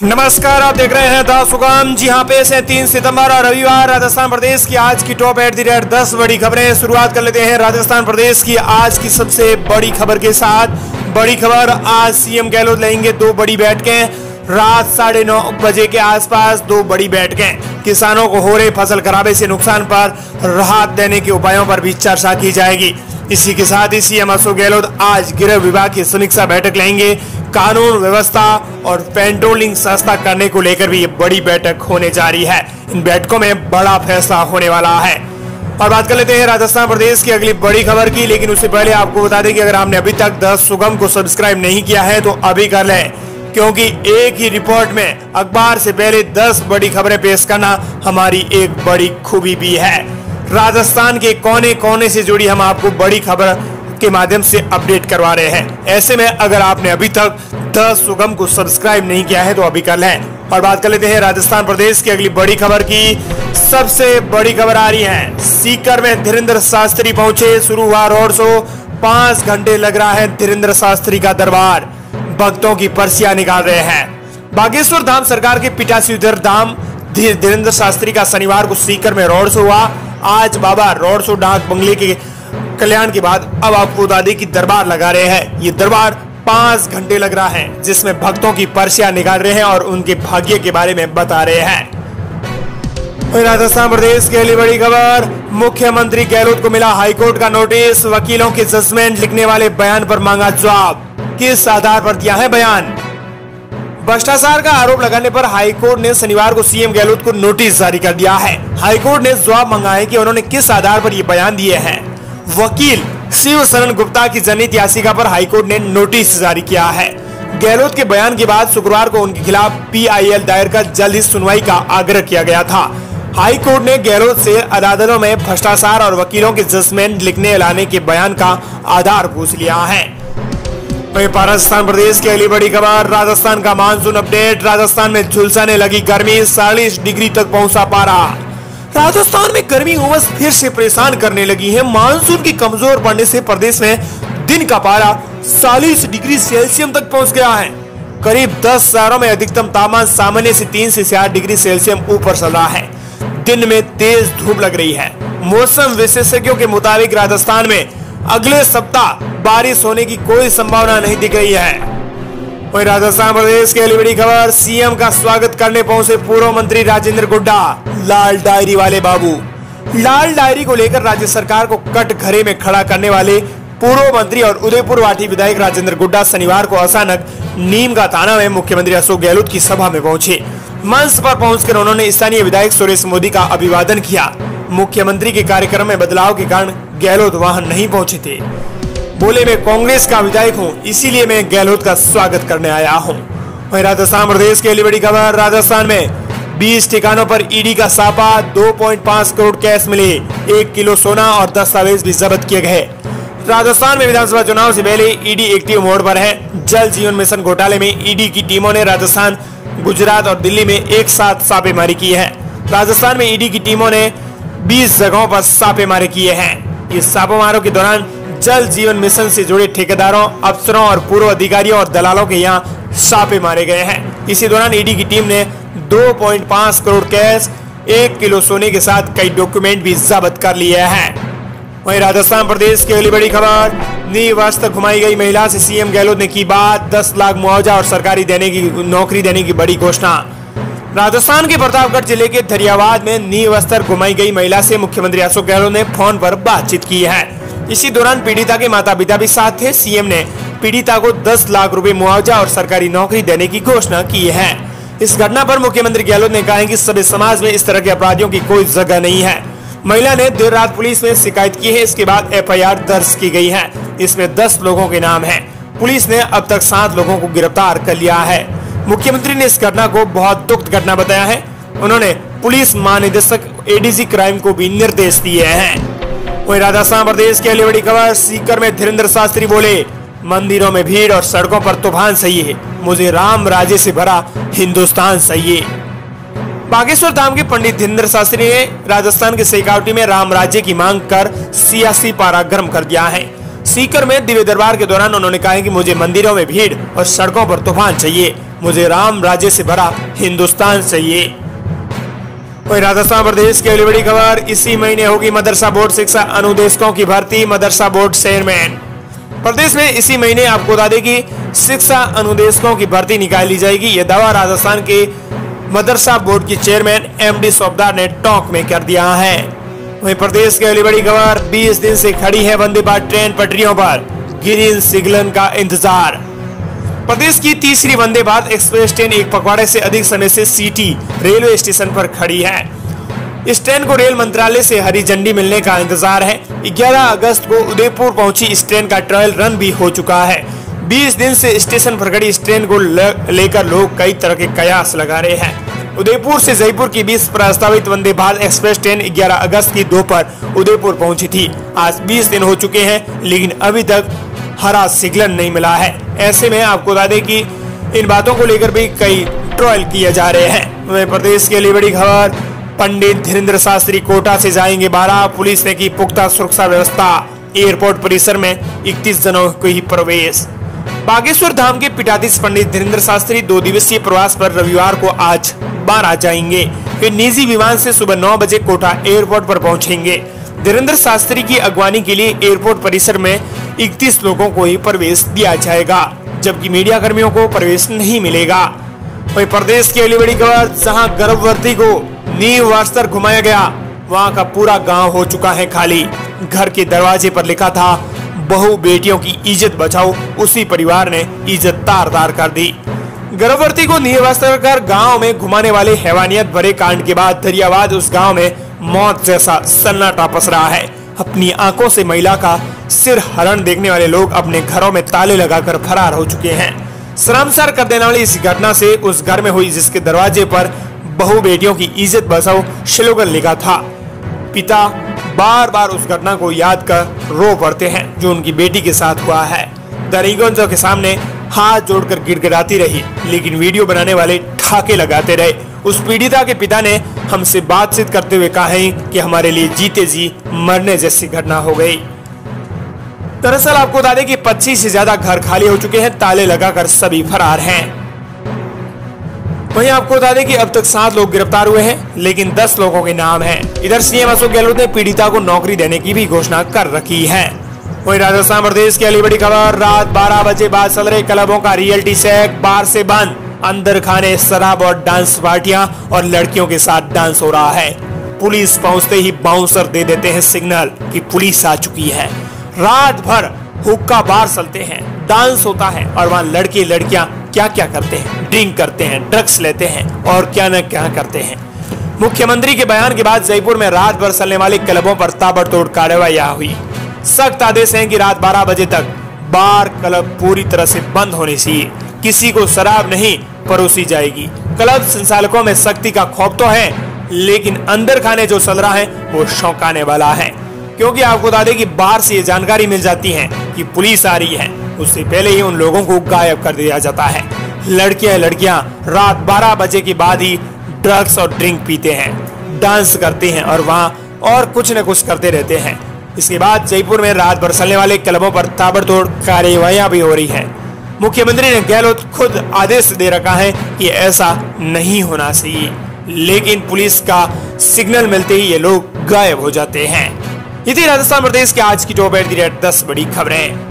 नमस्कार, आप देख रहे हैं द सुगम। जी हाँ पेश है तीन सितंबर और रविवार। राजस्थान प्रदेश की आज की टॉप एट दी रेट दस बड़ी खबरें। शुरुआत कर लेते हैं राजस्थान प्रदेश की आज की सबसे बड़ी खबर के साथ। बड़ी खबर, आज सीएम गहलोत लेंगे दो बड़ी बैठकें। रात साढ़े नौ बजे के आसपास दो बड़ी बैठकें। किसानों को हो रहे फ़सल खराबे से नुकसान पर राहत देने के उपायों पर भी चर्चा की जाएगी। इसी के साथ ही सीएम अशोक गहलोत आज गृह विभाग की समीक्षा बैठक लेंगे। कानून व्यवस्था और पेट्रोलिंग सस्ता करने को लेकर भी ये बड़ी बैठक होने जा रही है। इन बैठकों में बड़ा फैसला होने वाला है। और बात कर लेते हैं राजस्थान प्रदेश की अगली बड़ी खबर की, लेकिन उससे पहले आपको बता दें कि अगर आपने अभी तक दस सुगम को सब्सक्राइब नहीं किया है तो अभी कर लें। क्योंकि एक ही रिपोर्ट में अखबार से पहले दस बड़ी खबरें पेश करना हमारी एक बड़ी खूबी भी है। राजस्थान के कोने कोने से जुड़ी हम आपको बड़ी खबर के माध्यम से अपडेट करवा रहे हैं। ऐसे में अगर आपने अभी तक द सुगम को सब्सक्राइब नहीं किया है तो अभी कर लें। और बात कर लेते हैं राजस्थान प्रदेश की अगली बड़ी खबर की। सबसे बड़ी खबर आ रही है। सीकर में धीरेन्द्र शास्त्री पहुँचे, शुरू हुआ रोड शो। पाँच घंटे लग रहा है धीरेन्द्र शास्त्री का दरबार। भक्तों की पर्सियाँ निकाल रहे हैं। बागेश्वर धाम सरकार के पिटासीधर धाम धीरेन्द्र शास्त्री का शनिवार को सीकर में रोड शो हुआ। आज बाबा रोड शो डाक बंगले के कल्याण के बाद अब आपको दादी की दरबार लगा रहे हैं। ये दरबार पाँच घंटे लग रहा है, जिसमें भक्तों की पर्चियाँ निकाल रहे हैं और उनके भाग्य के बारे में बता रहे हैं। राजस्थान प्रदेश के लिए बड़ी खबर। मुख्यमंत्री गहलोत को मिला हाईकोर्ट का नोटिस। वकीलों के जजमेंट लिखने वाले बयान पर मांगा जवाब। किस आधार पर दिया है बयान? भ्रष्टाचार का आरोप लगाने पर हाईकोर्ट ने शनिवार को सीएम गहलोत को नोटिस जारी कर दिया है। हाईकोर्ट ने जवाब मांगा है कि उन्होंने किस आधार पर ये बयान दिए हैं। वकील शिव शरण गुप्ता की जनहित याचिका पर हाईकोर्ट ने नोटिस जारी किया है। गहलोत के बयान के बाद शुक्रवार को उनके खिलाफ पीआईएल दायर कर जल्द ही सुनवाई का आग्रह किया गया था। हाईकोर्ट ने गहलोत से अदालतों में भ्रष्टाचार और वकीलों के जजमेंट लिखने लाने के बयान का आधार पूछ लिया है। राजस्थान प्रदेश की अगली बड़ी खबर, राजस्थान का मानसून अपडेट, राजस्थान में झुलसाने लगी गर्मी चालीस डिग्री तक पहुँचा पारा। राजस्थान में गर्मी उमस फिर से परेशान करने लगी है। मानसून की कमज़ोर पड़ने से प्रदेश में दिन का पारा चालीस डिग्री सेल्सियम तक पहुँच गया है। करीब 10 शहरों में अधिकतम तापमान सामान्य से 3 से 4 डिग्री सेल्सियम ऊपर चल रहा है। दिन में तेज धूप लग रही है। मौसम विशेषज्ञों के मुताबिक राजस्थान में अगले सप्ताह बारिश होने की कोई संभावना नहीं दिख रही है। वही राजस्थान प्रदेश के लिए बड़ी खबर, सीएम का स्वागत करने पहुँचे पूर्व मंत्री राजेंद्र गुड्डा, लाल डायरी वाले बाबू। लाल डायरी को लेकर राज्य सरकार को कट घरे में खड़ा करने वाले पूर्व मंत्री और उदयपुर वाटी विधायक राजेंद्र गुड्डा शनिवार को अचानक नीम का थाना में मुख्यमंत्री अशोक गहलोत की सभा में पहुँचे। मंच पर पहुंचकर उन्होंने स्थानीय विधायक सुरेश मोदी का अभिवादन किया। मुख्यमंत्री के कार्यक्रम में बदलाव के कारण गहलोत वहाँ नहीं पहुँचे थे। बोले, मैं कांग्रेस का विधायक हूँ, इसीलिए मैं गहलोत का स्वागत करने आया हूँ। वही राजस्थान प्रदेश के लिए बड़ी खबर राजस्थान में 20 ठिकानों पर ईडी का सापा 2.5 करोड़ कैश मिले, एक किलो सोना और दस्तावेज़ भी जब्त किए गए। राजस्थान में विधानसभा चुनाव से पहले ईडी एक्टिव मोड पर है। जल जीवन मिशन घोटाले में ईडी की टीमों ने राजस्थान, गुजरात और दिल्ली में एक साथ छापेमारी की है। राजस्थान में ईडी की टीमों ने 20 जगहों पर छापेमारी किए हैं। इस छापेमारों के दौरान जल जीवन मिशन से जुड़े ठेकेदारों, अफसरों और पूर्व अधिकारियों और दलालों के यहाँ छापे मारे गए हैं। इसी दौरान ईडी की टीम ने 2.5 करोड़ कैश, एक किलो सोने के साथ कई डॉक्यूमेंट भी जब्त कर लिए हैं। वहीं राजस्थान प्रदेश की अगली बड़ी खबर नींव तक घुमाई गई महिला से सीएम गहलोत ने की बात 10 लाख मुआवजा और सरकारी देने की, नौकरी देने की बड़ी घोषणा। राजस्थान के प्रतापगढ़ ज़िले के धरियावाद में नींव स्तर घुमाई गई महिला से मुख्यमंत्री अशोक गहलोत ने फ़ोन पर बातचीत की है। इसी दौरान पीड़िता के माता पिता भी साथ थे। सीएम ने पीड़िता को 10 लाख रुपए मुआवजा और सरकारी नौकरी देने की घोषणा की है। इस घटना पर मुख्यमंत्री गहलोत ने कहा कि सभी समाज में इस तरह के अपराधियों की कोई जगह नहीं है। महिला ने देर रात पुलिस में शिकायत की है। इसके बाद एफआईआर दर्ज की गई है। इसमें दस लोगों के नाम है। पुलिस ने अब तक सात लोगों को गिरफ़्तार कर लिया है। मुख्यमंत्री ने इस घटना को बहुत दुख घटना बताया है। उन्होंने पुलिस महानिदेशक एडीसी क्राइम को भी निर्देश दिए हैं। वही राजस्थान प्रदेश के लिए बड़ी खबर सीकर में धीरेन्द्र शास्त्री बोले, मंदिरों में भीड़ और सड़कों पर तूफ़ान सही है। मुझे राम राज्य से भरा हिंदुस्तान सही है। बागेश्वर धाम के पंडित धीरेन्द्र शास्त्री ने राजस्थान के शेखावटी में राम राज्य की मांग कर सियासी पारा गर्म कर दिया है। सीकर में दिव्य दरबार के दौरान उन्होंने कहा कि मुझे मंदिरों में भीड़ और सड़कों पर तूफ़ान चाहिए। मुझे राम राज्य से भरा हिंदुस्तान चाहिए। वही राजस्थान प्रदेश की अगली बड़ी खबर, इसी महीने होगी मदरसा बोर्ड शिक्षा अनुदेशकों की भर्ती, मदरसा बोर्ड चेयरमैन। प्रदेश में इसी महीने आपको बता दें कि शिक्षा अनुदेशकों की भर्ती निकाली जाएगी। यह दावा राजस्थान के मदरसा बोर्ड की चेयरमैन एम डी सोपदार ने टॉक में कर दिया है। वहीं प्रदेश की अगली बड़ी खबर 20 दिन से खड़ी है वंदे भारत ट्रेन पटरियों पर। ग्रीन सिग्नल का इंतज़ार। प्रदेश की तीसरी वंदे भारत एक्सप्रेस ट्रेन एक पखवाड़े से अधिक समय से सीटी रेलवे स्टेशन पर खड़ी है। इस ट्रेन को रेल मंत्रालय से हरी झंडी मिलने का इंतज़ार है। 11 अगस्त को उदयपुर पहुँची इस ट्रेन का ट्रायल रन भी हो चुका है। 20 दिन से स्टेशन पर खड़ी इस ट्रेन को लेकर लोग कई तरह के कयास लगा रहे हैं। उदयपुर से जयपुर के बीच प्रस्तावित वंदे भारत एक्सप्रेस ट्रेन 11 अगस्त की दोपहर उदयपुर पहुँची थी। आज 20 दिन हो चुके हैं, लेकिन अभी तक हरा सिग्नल नहीं मिला है। ऐसे में आपको बता दें कि इन बातों को लेकर भी कई ट्रायल किए जा रहे हैं। प्रदेश के लिए बड़ी खबर, पंडित धीरेन्द्र शास्त्री कोटा से जाएँगे बारह, पुलिस ने की पुख्ता सुरक्षा व्यवस्था, एयरपोर्ट परिसर में 31 जनों को ही प्रवेश। बागेश्वर धाम के पिटाधीश पंडित धीरेन्द्र शास्त्री दो दिवसीय प्रवास पर रविवार को आज बारह जाएँगे। वे निजी विमान से सुबह नौ बजे कोटा एयरपोर्ट पर पहुँचेंगे। धीरेन्द्र शास्त्री की अगवानी के लिए एयरपोर्ट परिसर में 31 लोगों को ही प्रवेश दिया जाएगा, जबकि मीडिया कर्मियों को प्रवेश नहीं मिलेगा। वही प्रदेश की अगली बड़ी खबर जहाँ गर्भवती को नींव वास्तर घुमाया गया, वहाँ का पूरा गाँव हो चुका है खाली। घर के दरवाजे पर लिखा था, बहु बेटियों की इज़्ज़त बचाओ। उसी परिवार ने इज़्ज़त तार तार कर दी। गर्भवती को नींव कर गाँव में घुमाने वाले हैवानियत भरे कांड के बाद दरियावाद उस गाँव में मौत जैसा सन्नाटा पसरा है। अपनी आँखों से महिला का सिर हरण देखने वाले लोग अपने घरों में ताले लगाकर फरार हो चुके हैं। शर्मसार कर देने वाली इस घटना से उस घर में हुई जिसके दरवाजे पर बहु बेटियों की इज़्ज़त बचाओ स्लोगन लिखा था। पिता बार बार उस घटना को याद कर रो पड़ते हैं, जो उनकी बेटी के साथ हुआ है। दरिगंजों के सामने हाथ जोड़कर गिड़गिड़ाती रही, लेकिन वीडियो बनाने वाले ठाके लगाते रहे। उस पीड़िता के पिता ने हमसे बातचीत करते हुए कहा है कि हमारे लिए जीते जी मरने जैसी घटना हो गई। दरअसल आपको बता दें कि 25 से ज़्यादा घर खाली हो चुके हैं, ताले लगाकर सभी फरार हैं। वहीं आपको बता दें कि अब तक सात लोग गिरफ़्तार हुए हैं, लेकिन दस लोगों के नाम हैं। इधर सीएम अशोक गहलोत ने पीड़िता को नौकरी देने की भी घोषणा कर रखी है। वहीं राजस्थान प्रदेश की अली बड़ी खबर, रात 12 बजे बाद चल रहे क्लबों का रियलिटी सेक बार से बंद, अंदर खाने, शराब और डांस पार्टियाँ और लड़कियों के साथ डांस हो रहा है। पुलिस पहुँचते ही बाउंसर दे देते हैं सिग्नल कि पुलिस आ चुकी है। रात भर हुक्का बार चलते हैं, डांस होता है और वहाँ लड़के लड़कियाँ क्या क्या करते हैं ड्रिंक करते हैं ड्रग्स लेते हैं और क्या न क्या करते हैं। मुख्यमंत्री के बयान के बाद जयपुर में रात भर चलने वाले क्लबों पर ताबड़तोड़ कार्रवाई हुई। सख्त आदेश है कि रात 12 बजे तक बार क्लब पूरी तरह से बंद होने चाहिए किसी को शराब नहीं परोसी जाएगी। क्लब संचालकों में सख्ती का खौफ तो है, लेकिन अंदर खाने जो चल रहा है, वो शौकाने वाला है। क्योंकि आपको बता दें कि बाहर से ये जानकारी मिल जाती है कि पुलिस आ रही है। उससे पहले ही उन लोगों को गायब कर दिया जाता है। लड़कियाँ लड़कियाँ रात 12 बजे के बाद ही ड्रग्स और ड्रिंक पीते हैं, डांस करते हैं और वहाँ और कुछ न कुछ करते रहते हैं। इसके बाद जयपुर में रात भर चलने वाले क्लबों पर ताबड़तोड़ कार्यवाही भी हो रही है। मुख्यमंत्री ने गहलोत खुद आदेश दे रखा है कि ऐसा नहीं होना चाहिए, लेकिन पुलिस का सिग्नल मिलते ही ये लोग गायब हो जाते हैं। इसी राजस्थान प्रदेश के आज की टॉप एट दी रेट दस बड़ी खबरें।